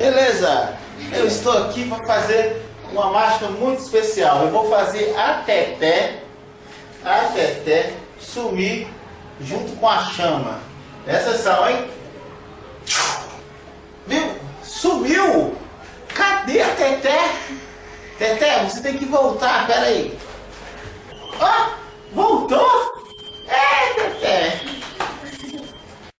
Beleza, eu estou aqui para fazer uma mágica muito especial. Eu vou fazer a Teté, a Teté sumir junto com a chama. Presta é são, hein? Viu? Sumiu! Cadê a Teté? Teté, você tem que voltar, peraí.